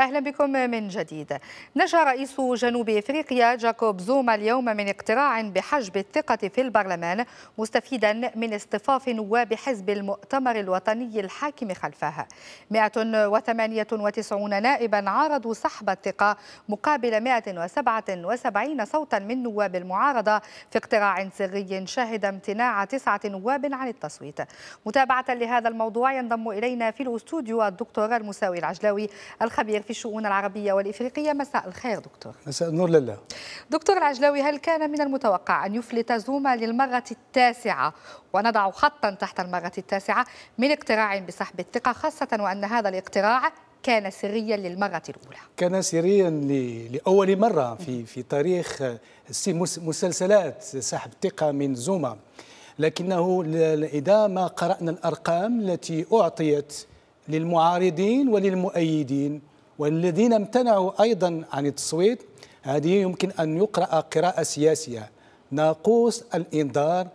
أهلا بكم من جديد. نجا رئيس جنوب إفريقيا جاكوب زوما اليوم من اقتراع بحجب الثقة في البرلمان مستفيدا من اصطفاف نواب حزب المؤتمر الوطني الحاكم خلفه. 198 نائبا عارضوا سحب الثقة مقابل 177 صوتا من نواب المعارضة في اقتراع سري شهد امتناع تسعة نواب عن التصويت. متابعة لهذا الموضوع ينضم إلينا في الأستوديو الدكتور المساوي العجلاوي الخبير في الشؤون العربية والإفريقية. مساء الخير دكتور. مساء النور لله. دكتور العجلاوي هل كان من المتوقع أن يفلت زوما للمرة التاسعة؟ ونضع خطا تحت المرة التاسعة من اقتراع بسحب الثقة خاصة وأن هذا الاقتراع كان سريا للمرة الأولى. كان سريا لأول مرة في في تاريخ مسلسلات سحب الثقة من زوما. لكنه إذا ما قرأنا الأرقام التي أعطيت للمعارضين وللمؤيدين والذين امتنعوا أيضا عن التصويت هذه يمكن أن يقرأ قراءة سياسية. ناقوس الإنذار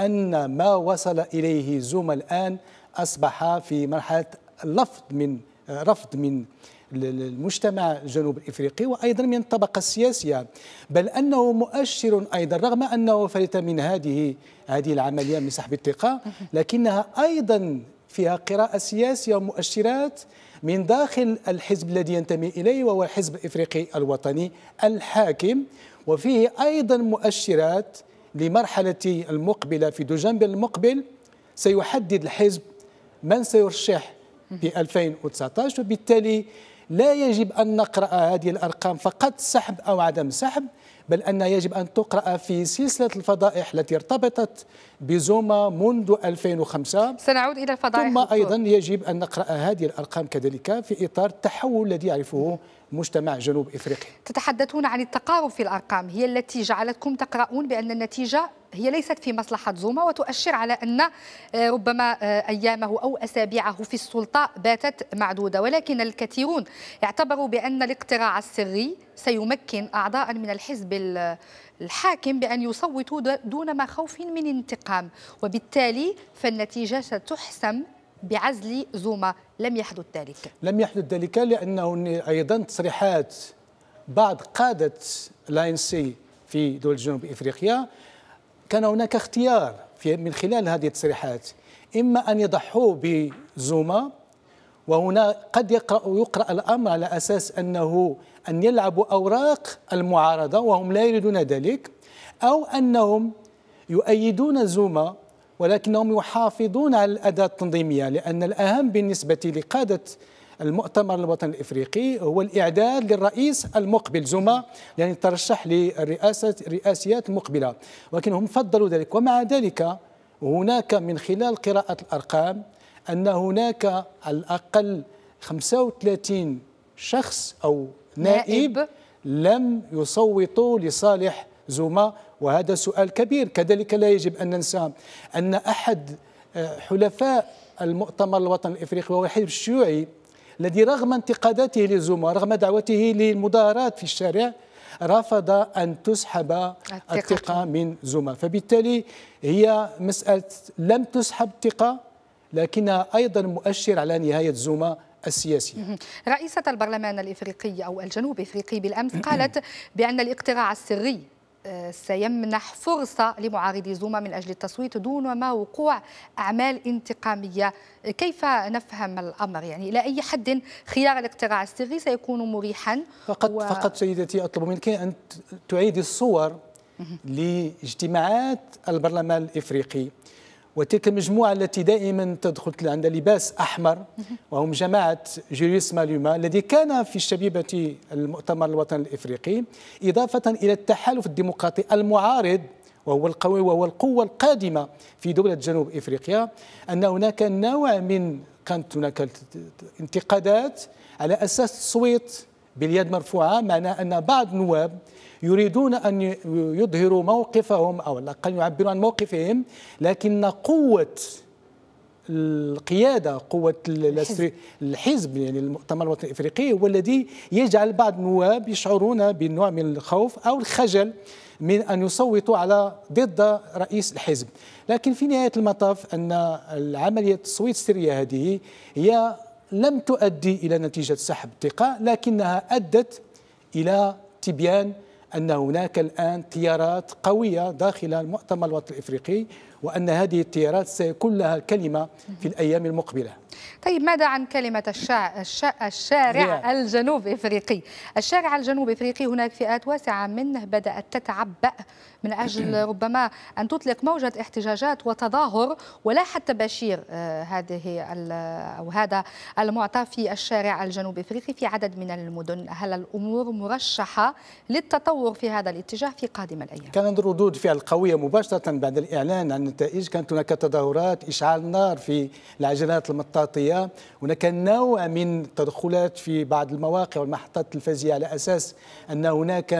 أن ما وصل إليه زوم الآن أصبح في مرحلة لفظ من رفض من المجتمع الجنوب الإفريقي وأيضا من الطبقة السياسية. بل أنه مؤشر أيضا رغم أنه فلت من هذه هذه العملية من سحب الثقه لكنها أيضا فيها قراءة سياسية ومؤشرات من داخل الحزب الذي ينتمي إليه وهو الحزب الإفريقي الوطني الحاكم. وفيه أيضا مؤشرات لمرحلة المقبلة في دجنبر المقبل. سيحدد الحزب من سيرشح في 2019 وبالتالي لا يجب أن نقرأ هذه الأرقام فقط سحب أو عدم سحب. بل أن يجب أن تقرأ في سلسلة الفضائح التي ارتبطت بزوما منذ 2005 سنعود إلى الفضائح ثم أيضا يجب أن نقرأ هذه الأرقام كذلك في إطار التحول الذي يعرفه مجتمع جنوب إفريقيا. تتحدثون عن التقارب في الأرقام هي التي جعلتكم تقرؤون بأن النتيجة هي ليست في مصلحة زوما وتؤشر على أن آه، ربما آه، أيامه أو أسابيعه في السلطة باتت معدودة ولكن الكثيرون اعتبروا بأن الاقتراع السري سيمكن اعضاء من الحزب الحاكم بأن يصوتوا دون ما خوف من انتقام وبالتالي فالنتيجة ستحسم بعزل زوما لم يحدث ذلك. لم يحدث ذلك لأنه أيضا تصريحات بعض قادة الان سي في دول جنوب إفريقيا. كان هناك اختيار في من خلال هذه التصريحات. إما أن يضحوا بزوما وهنا قد يقرأ يقرأ الأمر على أساس أنه أن يلعبوا أوراق المعارضة وهم لا يريدون ذلك أو أنهم يؤيدون زوما ولكنهم يحافظون على الأداة التنظيمية لأن الأهم بالنسبة لقادة المؤتمر الوطني الإفريقي هو الإعداد للرئيس المقبل. زوما يعني ترشح للرئاسه الرئاسيات المقبله ولكنهم فضلوا ذلك. ومع ذلك هناك من خلال قراءة الأرقام أن هناك على الأقل 35 شخص أو نائب, نائب. لم يصوتوا لصالح زوما وهذا سؤال كبير. كذلك لا يجب أن ننسى أن أحد آه، حلفاء المؤتمر الوطني الإفريقي وهو الحزب الشيوعي الذي رغم انتقاداته لزوما رغم دعوته للمظاهرات في الشارع رفض أن تسحب الثقة. من زوما. فبالتالي هي مسألة لم تسحب الثقة لكنها أيضا مؤشر على نهاية زوما السياسية. رئيسة البرلمان الإفريقي أو الجنوب إفريقي بالأمس قالت بأن الاقتراع السري سيمنح فرصة لمعارضي زوما من أجل التصويت دون ما وقوع أعمال انتقامية. كيف نفهم الأمر؟ يعني إلى أي حد خيار الاقتراع السري سيكون مريحا؟ فقط, و... فقط سيدتي أطلب منك أن تعيدي الصور لاجتماعات البرلمان الإفريقي. وتلك المجموعة التي دائما تدخل عندها لباس أحمر وهم جماعة جوليوس مالوما الذي كان في شبيبة المؤتمر الوطني الإفريقي إضافة إلى التحالف الديمقراطي المعارض وهو القوي وهو القوة القادمة في دولة جنوب إفريقيا أن هناك نوع من كانت هناك انتقادات على أساس التصويت باليد مرفوعة معناه أن بعض النواب يريدون أن يظهروا موقفهم أو على الأقل يعبروا عن موقفهم لكن قوة القيادة قوة الحزب. يعني المؤتمر الوطني الإفريقي هو الذي يجعل بعض النواب يشعرون بنوع من الخوف أو الخجل من أن يصوتوا على ضد رئيس الحزب. لكن في نهاية المطاف أن العملية التصويت السرية هذه هي لم تؤدي إلى نتيجة سحب الثقة لكنها أدت إلى تبيان أن هناك الآن تيارات قوية داخل المؤتمر الوطني الإفريقي وأن هذه التيارات سيكون لها الكلمة في الأيام المقبلة. طيب ماذا عن كلمة الشع... الشع... الشارع الجنوب إفريقي؟ الشارع الجنوب إفريقي هناك فئات واسعة منه بدأت تتعبأ من أجل ربما أن تطلق موجة احتجاجات وتظاهر ولا حتى بشير آه، هذه أو هذا المعطى في الشارع الجنوب إفريقي في عدد من المدن. هل الأمور مرشحة للتطور في هذا الاتجاه في قادم الأيام؟ كانت ردود فعل قوية مباشرة بعد الإعلان عن النتائج كانت هناك تظاهرات إشعال نار في العجلات المطاطية. هناك نوع من التدخلات في بعض المواقع والمحطات التلفزية على أساس أن هناك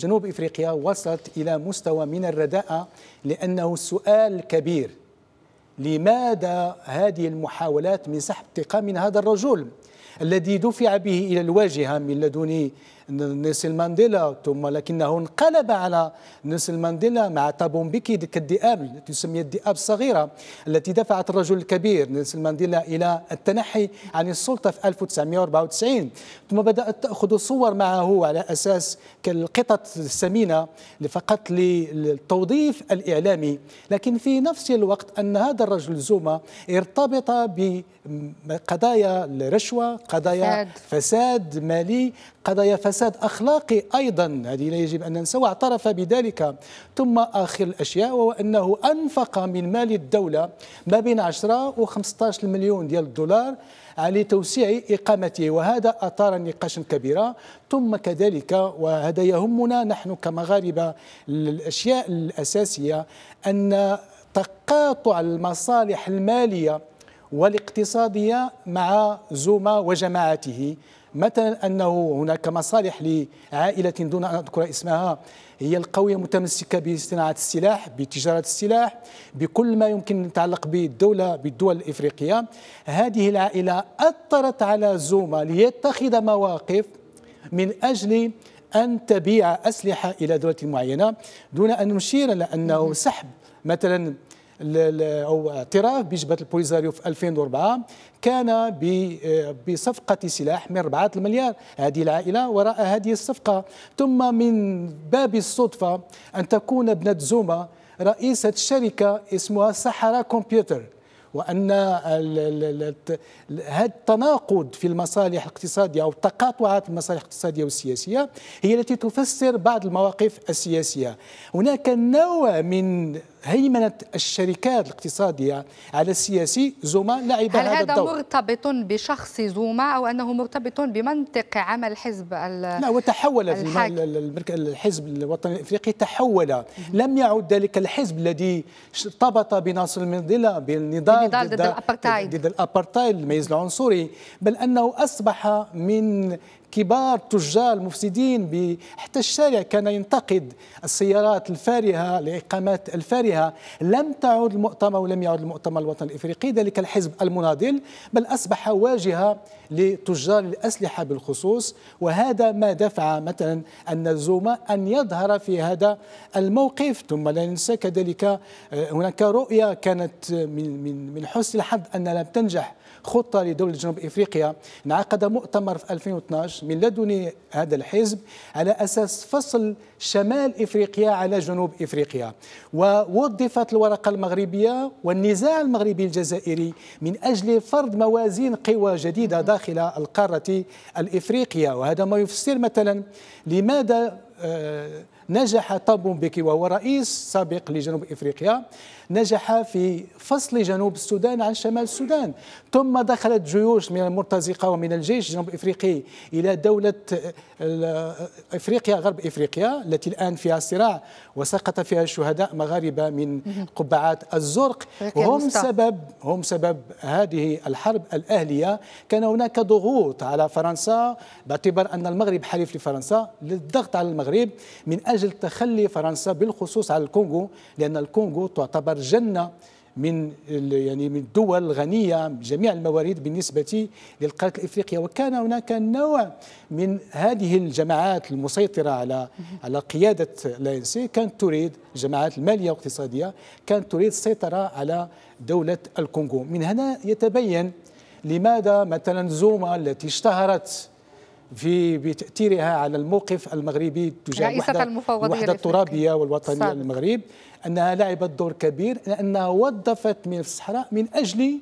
جنوب إفريقيا وصلت إلى مستوى من الرداءة لأنه السؤال كبير. لماذا هذه المحاولات من سحب الثقة من هذا الرجل الذي دفع به إلى الواجهة من لدن نيلسون مانديلا ثم لكنه انقلب على نيلسون مانديلا مع تابو مبيكي كالذئاب التي تسمى الذئاب الصغيرة التي دفعت الرجل الكبير نيلسون مانديلا إلى التنحي عن السلطة في 1994 ثم بدأت تأخذ صور معه على أساس كالقطط السمينة فقط للتوظيف الإعلامي. لكن في نفس الوقت أن هذا الرجل زوما ارتبط بقضايا الرشوة قضايا فساد, فساد مالي قضايا فساد أخلاقي أيضا. هذه لا يجب أن ننسى واعترف بذلك. ثم آخر الأشياء وهو أنه أنفق من مال الدولة ما بين 10 و 15 مليون ديال الدولار على توسيع إقامته وهذا أثار نقاشا كبيرا ثم كذلك وهذا يهمنا نحن كمغاربة الأشياء الأساسية أن تقاطع المصالح المالية والاقتصادية مع زوما وجماعته. مثلا أنه هناك مصالح لعائلة دون أن أذكر اسمها هي القوية متمسكة بصناعة السلاح بتجارة السلاح بكل ما يمكن أن يتعلق بالدولة بالدول الإفريقية. هذه العائلة أثرت على زوما ليتخذ مواقف من أجل أن تبيع أسلحة إلى دولة معينة دون أن نشير لأنه سحب. مثلا أو اعتراف بجبهه البوليزاريو في 2004 كان بصفقة سلاح من 4 المليار. هذه العائلة وراء هذه الصفقة. ثم من باب الصدفة أن تكون ابنة زوما رئيسة شركة اسمها سحرا كمبيوتر وأن هذا التناقض في المصالح الاقتصادية أو التقاطعات في المصالح الاقتصادية والسياسية هي التي تفسر بعض المواقف السياسية. هناك نوع من هيمنة الشركات الاقتصادية على السياسي زوما لعب هذا الدور. هل هذا مرتبط بشخص زوما أو أنه مرتبط بمنطق عمل حزب لا وتحول الحزب الوطني الإفريقي تحول. لم يعد ذلك الحزب الذي ارتبط بناصر المنديلا بالنضال ضد, ضد الأبرتايد ضد الأبرتايد الميز العنصري بل أنه أصبح من كبار تجار المفسدين حتى الشارع. كان ينتقد السيارات الفارهة الإقامات الفارهة لم تعد المؤتمر ولم يعد المؤتمر الوطني الإفريقي ذلك الحزب المناضل بل أصبح واجهة لتجار الأسلحة بالخصوص وهذا ما دفع مثلا أن زوما أن يظهر في هذا الموقف. ثم لا ننسى كذلك آه، هناك رؤية كانت من من من حسن الحظ أن لم تنجح خطة لدولة جنوب إفريقيا انعقد مؤتمر في 2012 من لدن هذا الحزب على أساس فصل شمال إفريقيا على جنوب إفريقيا ووظفت الورقة المغربية والنزاع المغربي الجزائري من أجل فرض موازين قوى جديدة داخل القارة الإفريقية. وهذا ما يفسر مثلا لماذا آه، نجح طابو بيكي وهو رئيس سابق لجنوب إفريقيا نجح في فصل جنوب السودان عن شمال السودان. ثم دخلت جيوش من المرتزقة ومن الجيش الجنوب إفريقي إلى دولة إفريقيا غرب إفريقيا التي الآن فيها صراع وسقط فيها شهداء مغاربة من قبعات الزرق. هم سبب هم سبب هذه الحرب الأهلية. كان هناك ضغوط على فرنسا باعتبار أن المغرب حليف لفرنسا للضغط على المغرب من أجل تخلي فرنسا بالخصوص على الكونغو لأن الكونغو تعتبر جنة من يعني من الدول الغنية بجميع الموارد بالنسبة للقارة الإفريقية. وكان هناك نوع من هذه الجماعات المسيطرة على على قيادة الانسي كانت تريد الجماعات المالية والاقتصادية كانت تريد السيطرة على دولة الكونغو. من هنا يتبين لماذا مثلا زوما التي اشتهرت في بتأثيرها على الموقف المغربي تجاه الوحده, الوحدة الترابية والوطنية صادق. للمغرب أنها لعبت دور كبير لأنها وظفت من الصحراء من أجل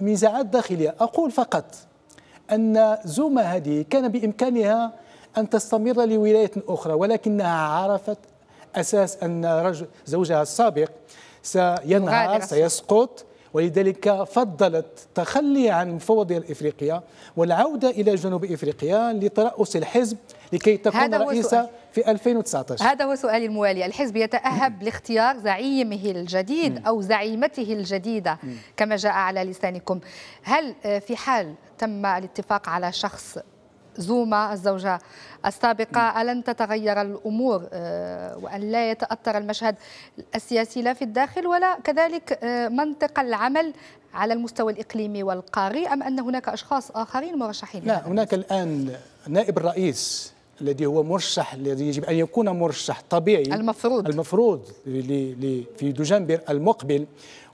نزاعات داخلية. أقول فقط أن زوما هذه كان بإمكانها أن تستمر لولاية أخرى ولكنها عرفت أساس أن رجل زوجها السابق سينهار سيسقط ولذلك فضلت التخلي عن المفوضية الإفريقية والعودة إلى جنوب إفريقيا لترأس الحزب لكي تكون رئيسة في 2019 هذا هو سؤالي الموالي. الحزب يتأهب لاختيار زعيمه الجديد أو زعيمته الجديدة كما جاء على لسانكم. هل في حال تم الاتفاق على شخص زوما الزوجة السابقة ألن تتغير الأمور آه، وأن لا يتأثر المشهد السياسي لا في الداخل ولا كذلك آه، منطق العمل على المستوى الإقليمي والقاري أم أن هناك أشخاص آخرين مرشحين لا هناك الآن نائب الرئيس الذي هو مرشح الذي يجب أن يكون مرشح طبيعي المفروض. المفروض في دجنبر المقبل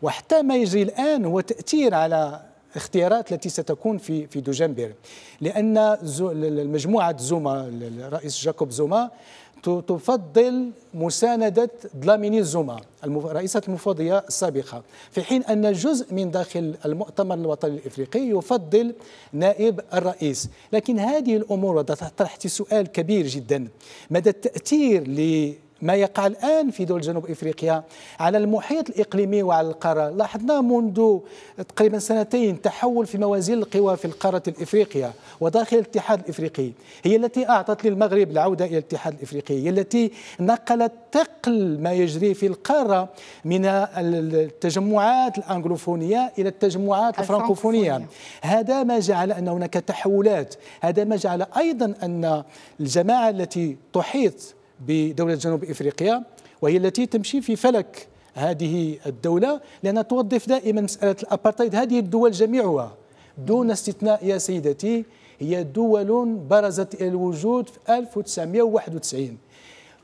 وحتى ما يجري الآن هو تأثير على الاختيارات التي ستكون في في دجنبر. لأن مجموعه زوما الرئيس جاكوب زوما تفضل مساندة دلاميني زوما رئيسة المفوضية السابقة. في حين أن جزء من داخل المؤتمر الوطني الإفريقي يفضل نائب الرئيس. لكن هذه الأمور طرحت سؤال كبير جدا. مدى التأثير ما يقع الآن في دول جنوب إفريقيا على المحيط الإقليمي وعلى القارة. لاحظنا منذ تقريبا سنتين تحول في موازين القوى في القارة الإفريقية وداخل الاتحاد الإفريقي هي التي أعطت للمغرب العودة إلى الاتحاد الإفريقي هي التي نقلت ثقل ما يجري في القارة من التجمعات الأنغلوفونية إلى التجمعات الفرنكوفونية. هذا ما جعل أن هناك تحولات. هذا ما جعل أيضا أن الجماعة التي تحيط بدولة جنوب إفريقيا وهي التي تمشي في فلك هذه الدولة لأنها توظف دائما مسألة الأبارتايد هذه الدول جميعها دون استثناء يا سيدتي هي دول برزت إلى الوجود في 1991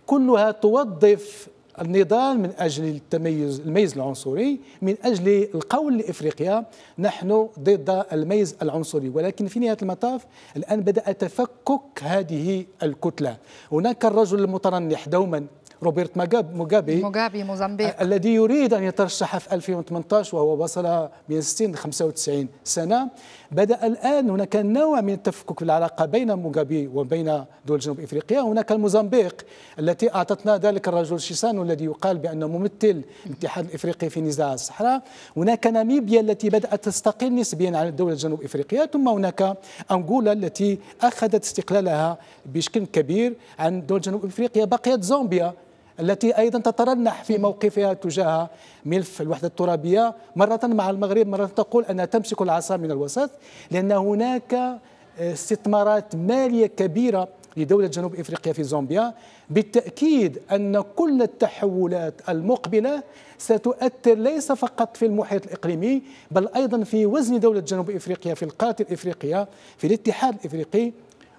كلها توظف النضال من أجل التميز الميز العنصري من أجل القول لإفريقيا نحن ضد الميز العنصري. ولكن في نهاية المطاف الآن بدأ تفكك هذه الكتلة. هناك الرجل المترنح دوما. روبرت موغابي موغابي موزمبيق الذي يريد أن يترشح في 2018 وهو وصل من 60 ل 95 سنة. بدأ الآن هناك نوع من التفكك في العلاقة بين موغابي وبين دول جنوب إفريقيا. هناك الموزمبيق التي أعطتنا ذلك الرجل شيسانو الذي يقال بأنه ممثل الاتحاد الإفريقي في نزاع الصحراء. هناك ناميبيا التي بدأت تستقل نسبيا عن دوله جنوب إفريقيا. ثم هناك أنغولا التي أخذت استقلالها بشكل كبير عن دول جنوب إفريقيا. بقيت زامبيا التي أيضا تترنح في موقفها تجاه ملف الوحدة الترابية مرة مع المغرب مرة تقول أنها تمسك العصا من الوسط لأن هناك استثمارات مالية كبيرة لدولة جنوب إفريقيا في زامبيا بالتأكيد أن كل التحولات المقبلة ستؤثر ليس فقط في المحيط الإقليمي بل أيضا في وزن دولة جنوب إفريقيا في القارة الإفريقية في الاتحاد الإفريقي.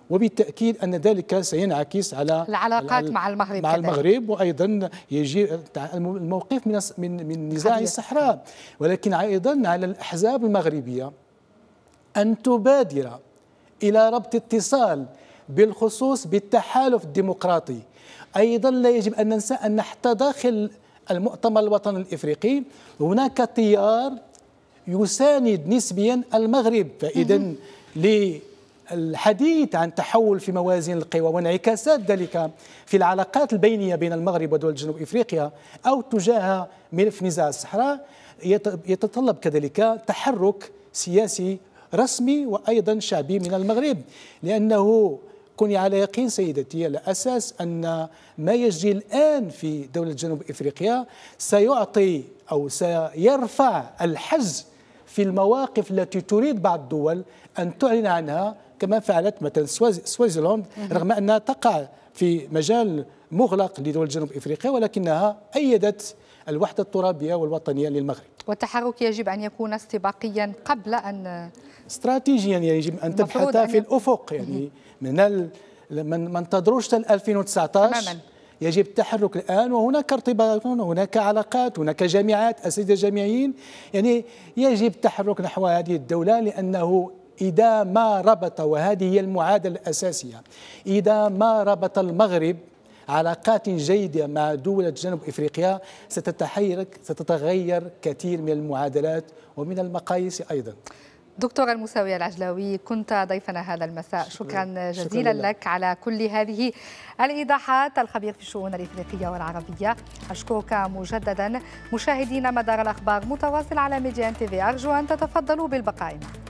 وبالتأكيد أن ذلك سينعكس على العلاقات مع المغرب مع المغرب وأيضا يجي الموقف من من من نزاع الصحراء. ولكن أيضا على الأحزاب المغربية أن تبادر إلى ربط اتصال بالخصوص بالتحالف الديمقراطي. أيضا لا يجب أن ننسى أن حتى داخل المؤتمر الوطني الإفريقي هناك تيار يساند نسبيا المغرب. فاذا الحديث عن تحول في موازين القوى وانعكاسات ذلك في العلاقات البينية بين المغرب ودول جنوب إفريقيا أو تجاه ملف نزاع الصحراء يتطلب كذلك تحرك سياسي رسمي وأيضا شعبي من المغرب. لأنه كوني على يقين سيدتي على أساس أن ما يجري الآن في دولة جنوب إفريقيا سيعطي أو سيرفع الحز في المواقف التي تريد بعض الدول أن تعلن عنها كما فعلت مثلا سويسرلاند رغم أنها تقع في مجال مغلق لدول جنوب إفريقيا ولكنها أيدت الوحدة الترابية والوطنية للمغرب. والتحرك يجب أن يكون استباقيا قبل أن استراتيجيا يعني يجب أن تبحث في الأفق يعني من ال... ما ننتظروش 2019 تماما. يجب التحرك الآن وهناك ارتباط هناك علاقات هناك جامعات أساتذة جامعيين. يعني يجب التحرك نحو هذه الدولة لأنه إذا ما ربط وهذه هي المعادلة الأساسية. إذا ما ربط المغرب علاقات جيدة مع دولة جنوب إفريقيا ستتحرك ستتغير كثير من المعادلات ومن المقاييس أيضا. دكتورة المساوية العجلاوي كنت ضيفنا هذا المساء. شكرا, شكرا جزيلا شكرا لك على كل هذه الإيضاحات. الخبير في الشؤون الإفريقية والعربية أشكرك مجددا. مشاهدينا مدار الأخبار متواصل على ميديان تيفي أرجو أن تتفضلوا بالبقاء معنا.